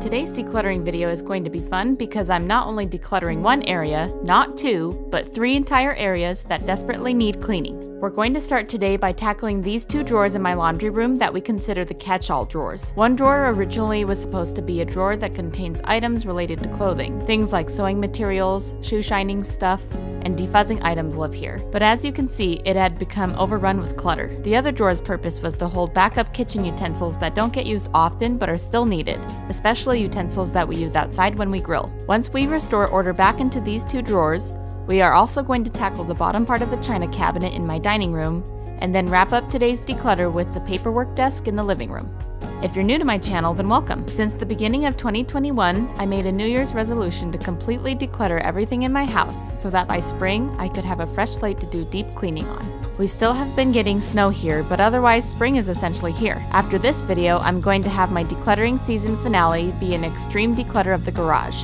Today's decluttering video is going to be fun because I'm not only decluttering one area, not two, but three entire areas that desperately need cleaning. We're going to start today by tackling these two drawers in my laundry room that we consider the catch-all drawers. One drawer originally was supposed to be a drawer that contains items related to clothing. Things like sewing materials, shoe shining stuff, and defuzzing items live here. But as you can see, it had become overrun with clutter. The other drawer's purpose was to hold backup kitchen utensils that don't get used often but are still needed, especially utensils that we use outside when we grill. Once we restore order back into these two drawers, we are also going to tackle the bottom part of the china cabinet in my dining room, and then wrap up today's declutter with the paperwork desk in the living room. If you're new to my channel, then welcome. Since the beginning of 2021, I made a New Year's resolution to completely declutter everything in my house so that by spring I could have a fresh slate to do deep cleaning on. We still have been getting snow here, but otherwise spring is essentially here. After this video, I'm going to have my decluttering season finale be an extreme declutter of the garage.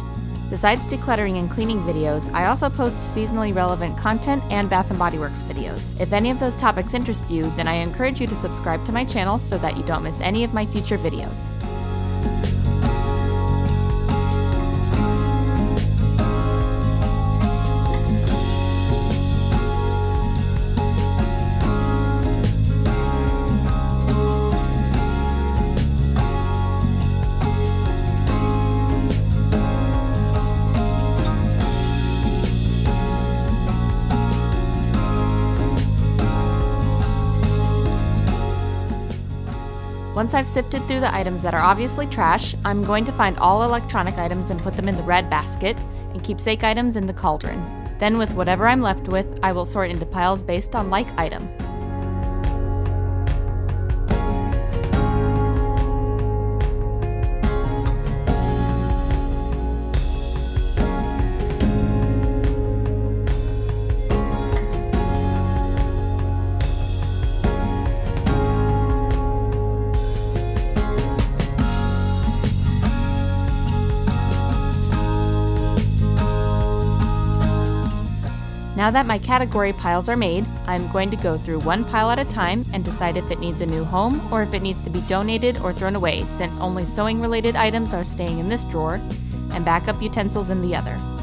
Besides decluttering and cleaning videos, I also post seasonally relevant content and Bath & Body Works videos. If any of those topics interest you, then I encourage you to subscribe to my channel so that you don't miss any of my future videos. Once I've sifted through the items that are obviously trash, I'm going to find all electronic items and put them in the red basket, and keepsake items in the cauldron. Then with whatever I'm left with, I will sort into piles based on like item. Now that my category piles are made, I'm going to go through one pile at a time and decide if it needs a new home or if it needs to be donated or thrown away since only sewing related items are staying in this drawer and backup utensils in the other.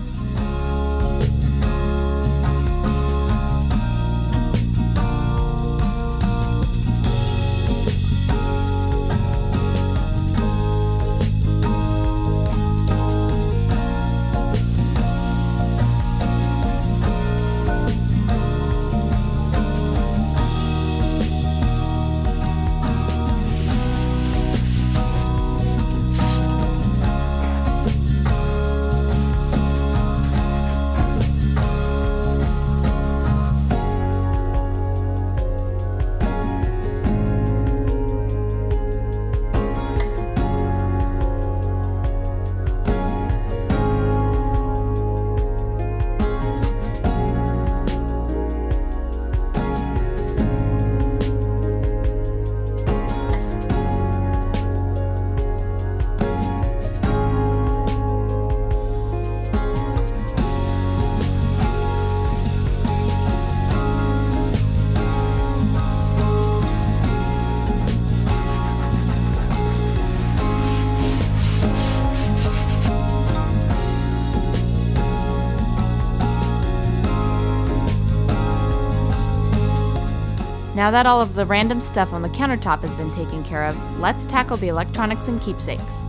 Now that all of the random stuff on the countertop has been taken care of, let's tackle the electronics and keepsakes.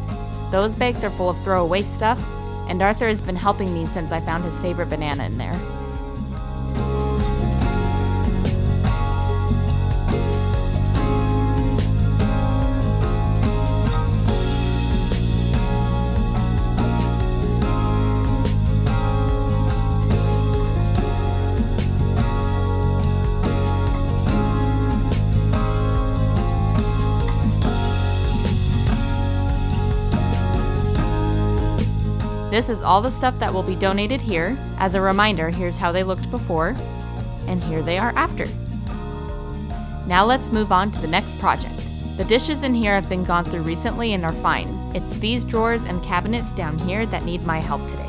Those bags are full of throwaway stuff, and Arthur has been helping me since I found his favorite banana in there. This is all the stuff that will be donated here. As a reminder, here's how they looked before, and here they are after. Now let's move on to the next project. The dishes in here have been gone through recently and are fine. It's these drawers and cabinets down here that need my help today.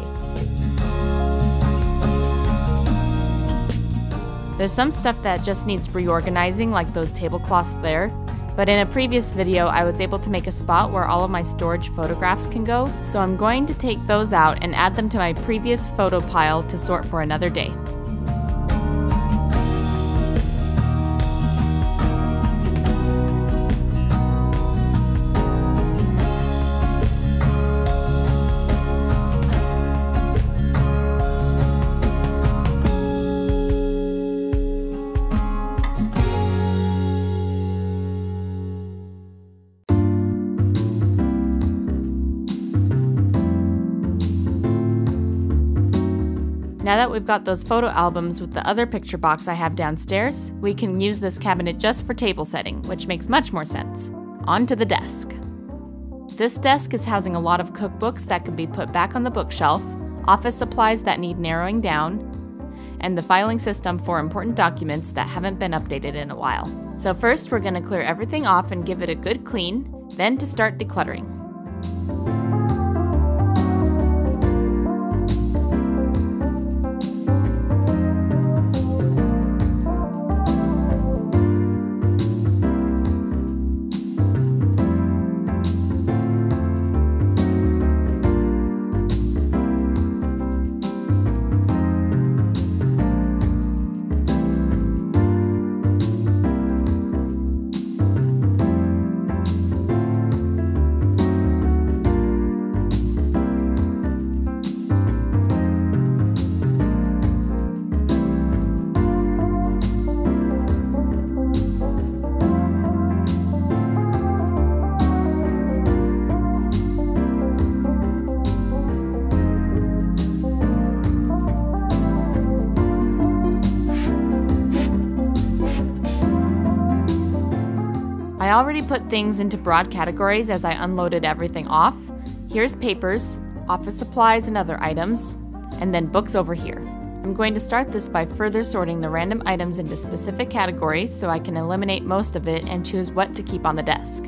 There's some stuff that just needs reorganizing like those tablecloths there, But in a previous video, I was able to make a spot where all of my storage photographs can go, so I'm going to take those out and add them to my previous photo pile to sort for another day. Now that we've got those photo albums with the other picture box I have downstairs, we can use this cabinet just for table setting, which makes much more sense. On to the desk. This desk is housing a lot of cookbooks that can be put back on the bookshelf, office supplies that need narrowing down, and the filing system for important documents that haven't been updated in a while. So first we're going to clear everything off and give it a good clean, then to start decluttering. Already put things into broad categories as I unloaded everything off. Here's papers, office supplies and other items, and then books over here. I'm going to start this by further sorting the random items into specific categories so I can eliminate most of it and choose what to keep on the desk.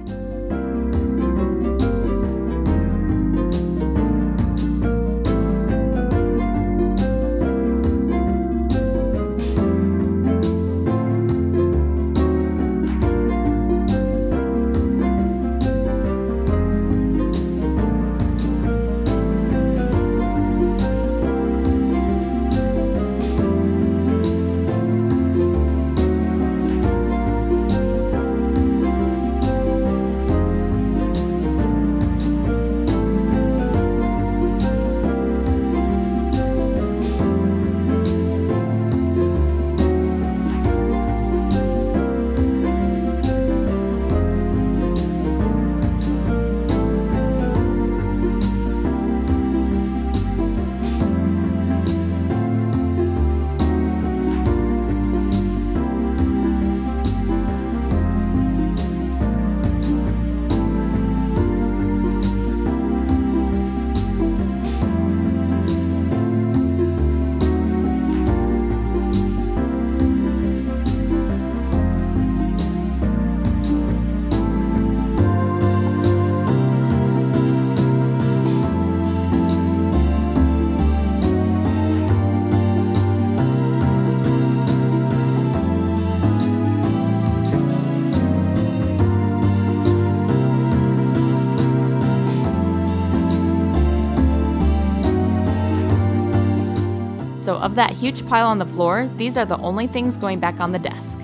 Of that huge pile on the floor, these are the only things going back on the desk.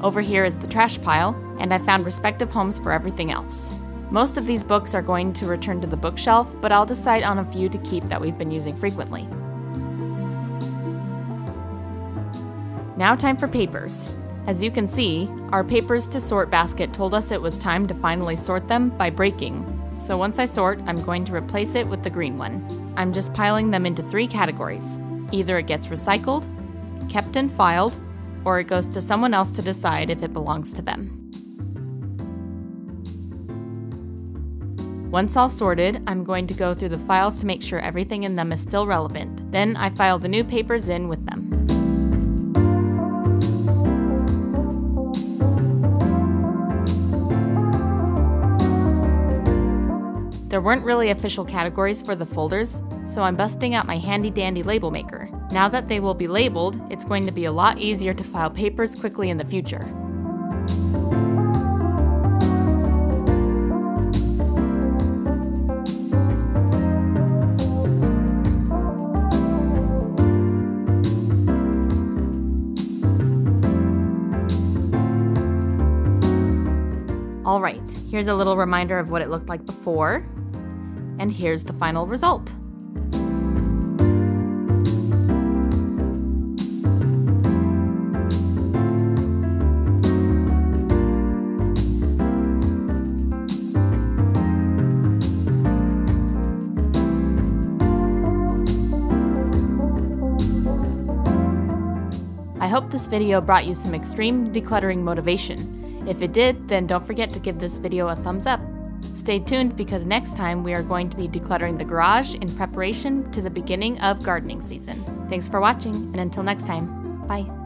Over here is the trash pile, and I found respective homes for everything else. Most of these books are going to return to the bookshelf, but I'll decide on a few to keep that we've been using frequently. Now time for papers. As you can see, our papers to sort basket told us it was time to finally sort them by breaking. So once I sort, I'm going to replace it with the green one. I'm just piling them into three categories. Either it gets recycled, kept and filed, or it goes to someone else to decide if it belongs to them. Once all sorted, I'm going to go through the files to make sure everything in them is still relevant. Then I file the new papers in with them. There weren't really official categories for the folders, so I'm busting out my handy dandy label maker. Now that they will be labeled, it's going to be a lot easier to file papers quickly in the future. All right, here's a little reminder of what it looked like before, and here's the final result. I hope this video brought you some extreme decluttering motivation. If it did, then don't forget to give this video a thumbs up. Stay tuned because next time we are going to be decluttering the garage in preparation to the beginning of gardening season. Thanks for watching, and until next time, bye.